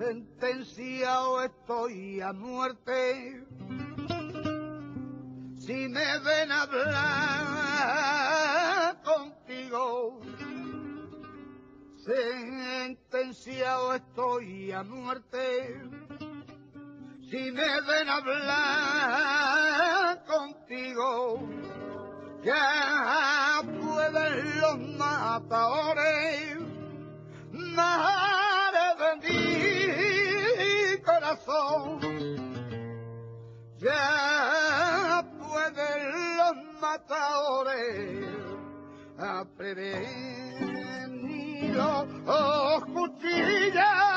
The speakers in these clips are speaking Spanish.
sentenciado estoy a muerte. Si me ven hablar contigo, sentenciado estoy a muerte. Si me ven hablar contigo, ya pueden los matadores madre corazón. Ya pueden los matadores a prevenido oh, cuchillas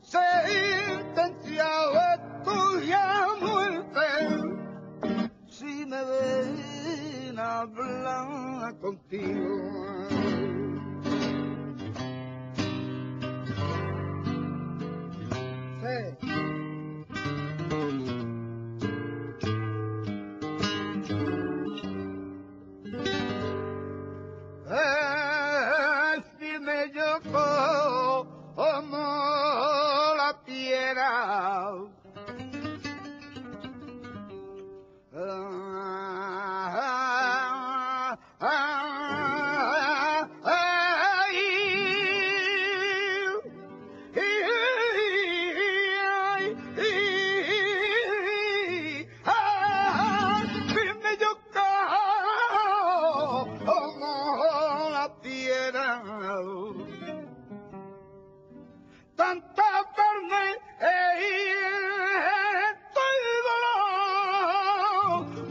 sentenciado estudia muerte si me ven hablar contigo.